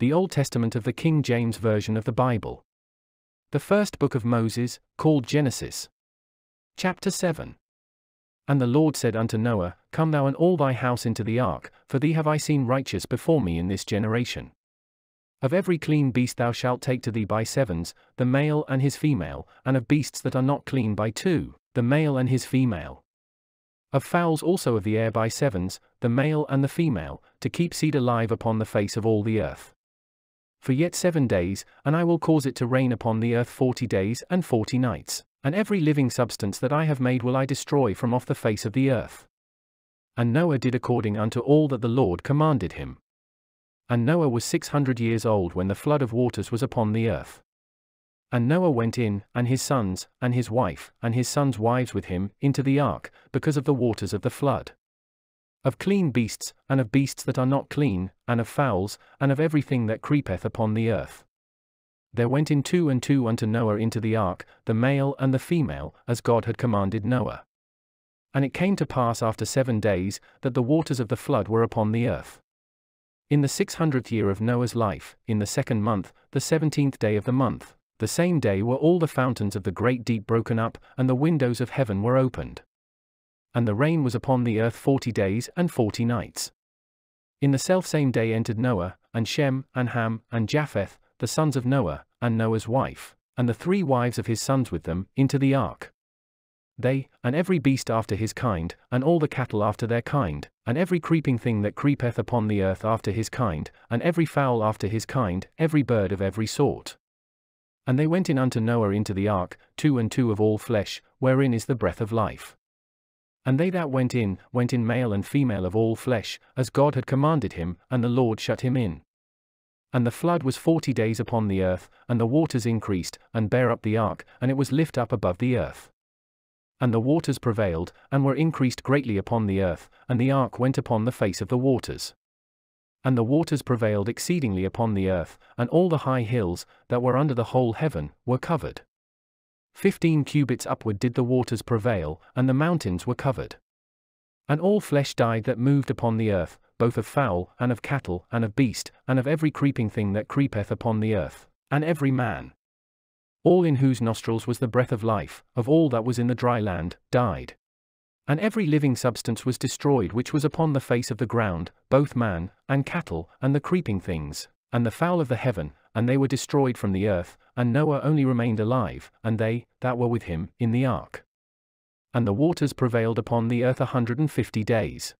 the Old Testament of the King James Version of the Bible. The first book of Moses, called Genesis. Chapter 7. And the Lord said unto Noah, Come thou and all thy house into the ark, for thee have I seen righteous before me in this generation. Of every clean beast thou shalt take to thee by sevens, the male and his female, and of beasts that are not clean by two, the male and his female. Of fowls also of the air by sevens, the male and the female, to keep seed alive upon the face of all the earth. For yet seven days, and I will cause it to rain upon the earth forty days and forty nights and every living substance that I have made will I destroy from off the face of the earth. And Noah did according unto all that the Lord commanded him. And Noah was six hundred years old when the flood of waters was upon the earth. And Noah went in, and his sons, and his wife, and his sons' wives with him, into the ark, because of the waters of the flood. Of clean beasts, and of beasts that are not clean, and of fowls, and of everything that creepeth upon the earth. There went in two and two unto Noah into the ark, the male and the female, as God had commanded Noah. And it came to pass after seven days, that the waters of the flood were upon the earth. In the six hundredth year of Noah's life, in the second month, the seventeenth day of the month, the same day were all the fountains of the great deep broken up, and the windows of heaven were opened. And the rain was upon the earth forty days and forty nights. In the selfsame day entered Noah, and Shem, and Ham, and Japheth, the sons of Noah, and Noah's wife, and the three wives of his sons with them, into the ark. They, and every beast after his kind, and all the cattle after their kind, and every creeping thing that creepeth upon the earth after his kind, and every fowl after his kind, every bird of every sort. And they went in unto Noah into the ark, two and two of all flesh, wherein is the breath of life. And they that went in, went in male and female of all flesh, as God had commanded him, and the Lord shut him in. And the flood was forty days upon the earth, and the waters increased, and bare up the ark, and it was lift up above the earth. And the waters prevailed, and were increased greatly upon the earth, and the ark went upon the face of the waters. And the waters prevailed exceedingly upon the earth, and all the high hills, that were under the whole heaven, were covered. Fifteen cubits upward did the waters prevail, and the mountains were covered. And all flesh died that moved upon the earth, both of fowl, and of cattle, and of beast, and of every creeping thing that creepeth upon the earth, and every man. All in whose nostrils was the breath of life, of all that was in the dry land, died. And every living substance was destroyed which was upon the face of the ground, both man, and cattle, and the creeping things, and the fowl of the heaven, and they were destroyed from the earth, and Noah only remained alive, and they, that were with him, in the ark. And the waters prevailed upon the earth a hundred and fifty days.